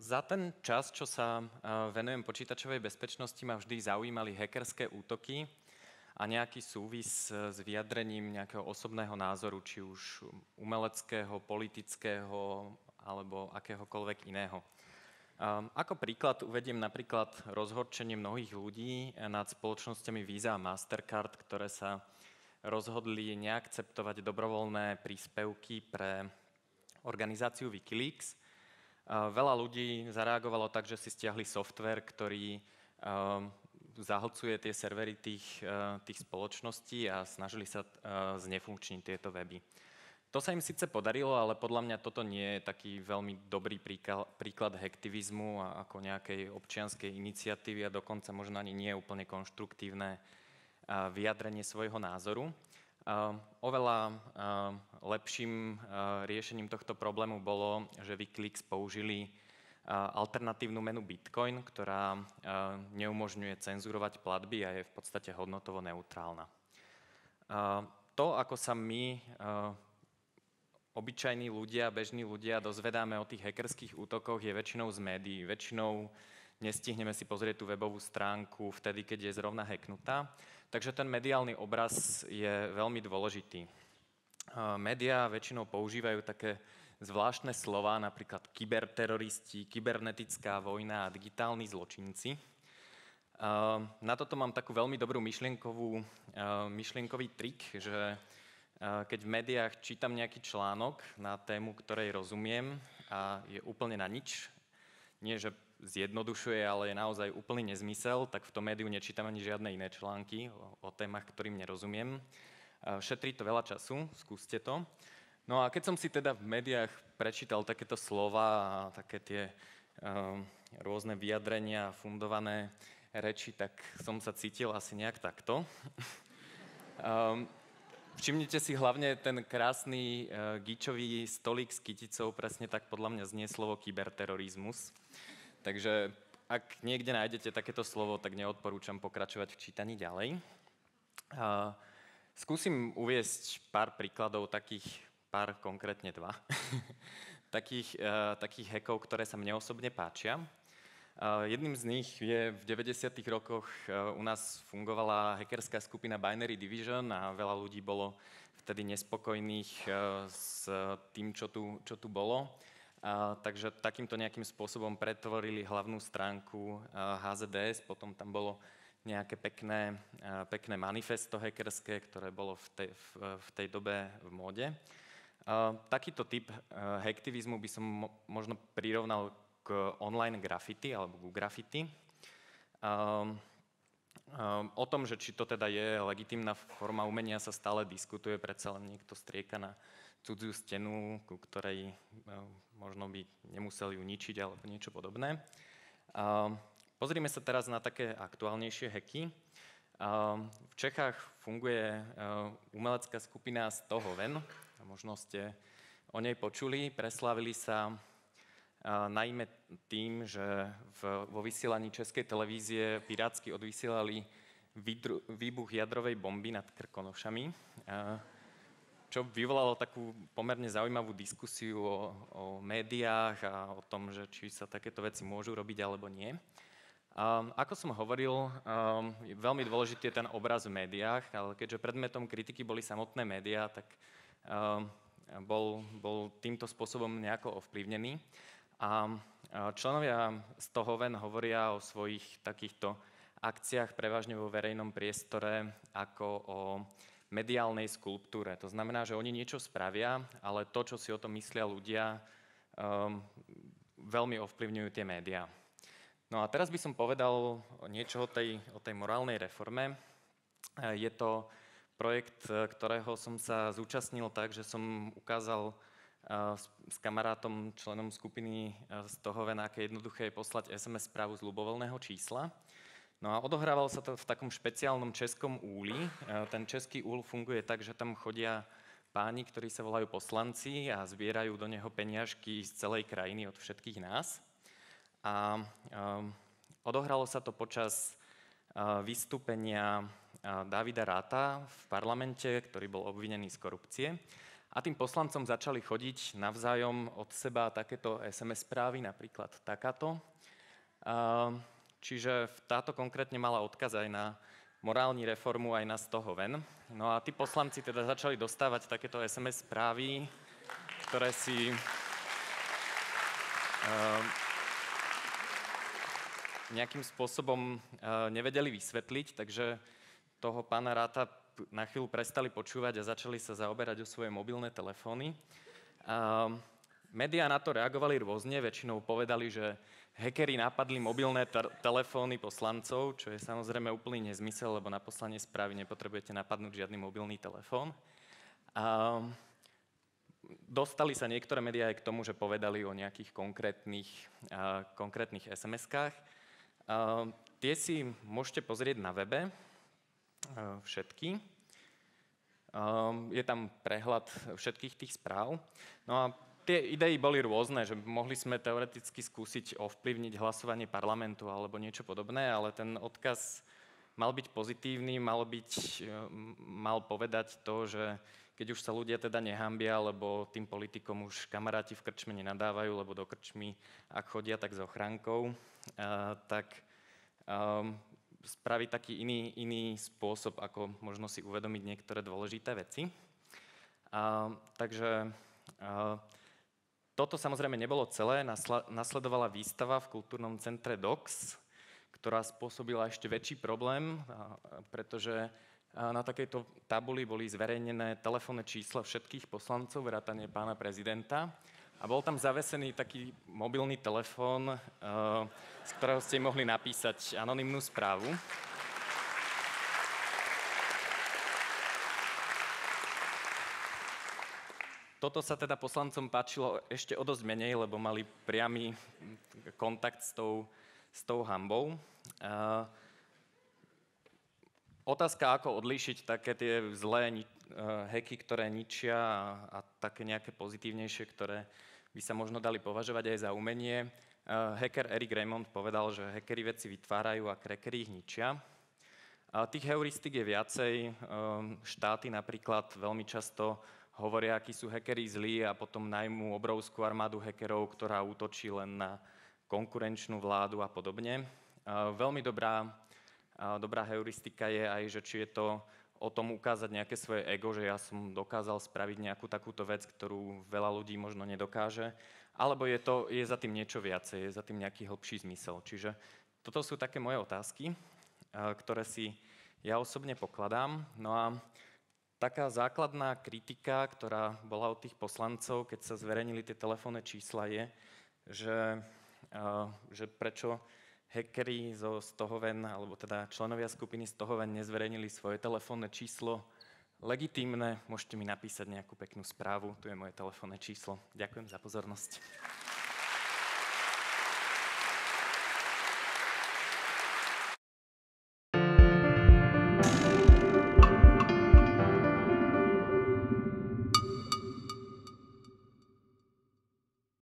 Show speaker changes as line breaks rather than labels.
Za ten čas, čo sa venujem počítačovej bezpečnosti, ma vždy zaujímali hackerské útoky a nejaký súvis s vyjadrením nejakého osobného názoru, či už umeleckého, politického alebo akéhokoľvek iného. Ako príklad uvediem napríklad rozhorčenie mnohých ľudí nad spoločnosťami Visa a Mastercard, ktoré sa rozhodli neakceptovať dobrovoľné príspevky pre organizáciu Wikileaks. Veľa ľudí zareagovalo tak, že si stiahli software, ktorý zahlcuje tie servery tých, tých spoločností a snažili sa znefunkčniť tieto weby. To sa im síce podarilo, ale podľa mňa toto nie je taký veľmi dobrý príklad, hektivizmu a ako nejakej občianskej iniciatívy a dokonca možno ani nie úplne konštruktívne vyjadrenie svojho názoru. Oveľa lepším riešením tohto problému bolo, že Wikileaks použili alternatívnu menu Bitcoin, ktorá neumožňuje cenzurovať platby a je v podstate hodnotovo neutrálna. To, ako sa my obyčajní ľudia, bežní ľudia dozvedáme o tých hackerských útokoch je väčšinou z médií. Väčšinou nestihneme si pozrieť tú webovú stránku vtedy, keď je zrovna hacknutá. Takže ten mediálny obraz je veľmi dôležitý. Média väčšinou používajú také zvláštne slova, napríklad kyberteroristi, kybernetická vojna a digitálni zločinci. Na toto mám takú veľmi dobrú myšlienkovú, myšlienkový trik, že keď v médiách čítam nejaký článok na tému, ktorej rozumiem a je úplne na nič, nie že zjednodušuje, ale je naozaj úplný nezmysel, tak v tom médiu nečítam ani žiadne iné články o, o témach, ktorým nerozumiem. Šetrí to veľa času, skúste to. No a keď som si teda v médiách prečítal takéto slova a také tie um, rôzne vyjadrenia, fundované reči, tak som sa cítil asi nejak takto. um, Všimnite si hlavne ten krásny uh, gičový stolík s kyticou, presne tak podľa mňa znie slovo kyberterorizmus. Takže ak niekde nájdete takéto slovo, tak neodporúčam pokračovať v čítaní ďalej. Uh, skúsim uviesť pár príkladov, takých pár, konkrétne dva, takých, uh, takých hackov, ktoré sa mne osobne páčia. Jedným z nich je v 90. rokoch e, u nás fungovala hackerská skupina Binary Division a veľa ľudí bolo vtedy nespokojných s tým, čo tu, čo tu bolo. A, takže takýmto nejakým spôsobom pretvorili hlavnú stránku HZDS, potom tam bolo nejaké pekné, pekné manifesto hackerské, ktoré bolo v tej, v, v tej dobe v móde. Takýto typ e, hacktivizmu by som možno prirovnal k online graffiti alebo k graffiti. Um, o tom, že či to teda je legitimná forma umenia sa stále diskutuje, predsa len niekto strieka na cudziu stenu, ku ktorej um, možno by nemusel ju ničiť alebo niečo podobné. Pozrime sa teraz na také aktuálnejšie. Um, v Čechách funguje um, umelecká skupina Stohoven, možno ste o nej počuli, preslavili sa najmä tým, že vo vysielaní Českej televízie pirátsky odvysielali výbuch jadrovej bomby nad Krkonošami, čo vyvolalo takú pomerne zaujímavú diskusiu o, o médiách a o tom, že či sa takéto veci môžu robiť alebo nie. Um, ako som hovoril, um, veľmi dôležitý je ten obraz v médiách, ale keďže predmetom kritiky boli samotné médiá, tak um, bol, bol týmto spôsobom nejako ovplyvnený. A členovia z toho ven hovoria o svojich takýchto akciách prevažne vo verejnom priestore ako o mediálnej skulptúre. To znamená, že oni niečo spravia, ale to, čo si o tom myslia ľudia, um, veľmi ovplyvňujú tie médiá. No a teraz by som povedal niečo o tej, o tej morálnej reforme. Je to projekt, ktorého som sa zúčastnil tak, že som ukázal s kamarátom, členom skupiny z toho ven, aké jednoduché je poslať SMS správu z ľubovoľného čísla. No a odohrávalo sa to v takom špeciálnom českom úli. Ten český úl funguje tak, že tam chodia páni, ktorí sa volajú poslanci a zbierajú do neho peniažky z celej krajiny od všetkých nás. A um, odohralo sa to počas uh, vystúpenia uh, Davida Ráta v parlamente, ktorý bol obvinený z korupcie. A tým poslancom začali chodiť navzájom od seba takéto SMS správy, napríklad takáto. Čiže táto konkrétne mala odkaz aj na morálni reformu, aj na z toho ven. No a tí poslanci teda začali dostávať takéto SMS správy, ktoré si nejakým spôsobom nevedeli vysvetliť, takže toho pána Ráta na chvíľu prestali počúvať a začali sa zaoberať o svoje mobilné telefóny. Média na to reagovali rôzne, väčšinou povedali, že hackeri napadli mobilné t- telefóny poslancov, čo je samozrejme úplný nezmysel, lebo na poslanie správy nepotrebujete napadnúť žiadny mobilný telefón. A dostali sa niektoré médiá aj k tomu, že povedali o nejakých konkrétnych, a, konkrétnych SMS-kách. A, tie si môžete pozrieť na webe, všetky. Je tam prehľad všetkých tých správ. No a tie idei boli rôzne, že mohli sme teoreticky skúsiť ovplyvniť hlasovanie parlamentu alebo niečo podobné, ale ten odkaz mal byť pozitívny, mal, byť, mal povedať to, že keď už sa ľudia teda nehambia, lebo tým politikom už kamaráti v krčme nenadávajú, lebo do krčmy, ak chodia, tak s ochránkou, tak spraviť taký iný, iný spôsob, ako možno si uvedomiť niektoré dôležité veci. A, takže a, toto samozrejme nebolo celé. Nasledovala výstava v kultúrnom centre DOX, ktorá spôsobila ešte väčší problém, pretože na takejto tabuli boli zverejnené telefónne čísla všetkých poslancov, vrátane pána prezidenta. A bol tam zavesený taký mobilný telefón, z ktorého ste mohli napísať anonymnú správu. Toto sa teda poslancom páčilo ešte o dosť menej, lebo mali priamy kontakt s tou, s tou hambou. Uh, otázka, ako odlíšiť také tie zlé uh, heky, ktoré ničia a, a také nejaké pozitívnejšie, ktoré by sa možno dali považovať aj za umenie. Uh, hacker Eric Raymond povedal, že hackery veci vytvárajú a crackery ich ničia. Uh, tých heuristik je viacej. Štáty napríklad veľmi často hovoria, akí sú hackery zlí a potom najmú obrovskú armádu hackerov, ktorá útočí len na konkurenčnú vládu a podobne. Veľmi dobrá, dobrá heuristika je aj, že či je to o tom ukázať nejaké svoje ego, že ja som dokázal spraviť nejakú takúto vec, ktorú veľa ľudí možno nedokáže, alebo je, to, je za tým niečo viacej, je za tým nejaký hlbší zmysel. Čiže toto sú také moje otázky, ktoré si ja osobne pokladám. No a taká základná kritika, ktorá bola od tých poslancov, keď sa zverejnili tie telefónne čísla, je, že, že prečo hackeri zo Stohoven, alebo teda členovia skupiny Stohoven nezverejnili svoje telefónne číslo legitímne. Môžete mi napísať nejakú peknú správu, tu je moje telefónne číslo. Ďakujem za pozornosť.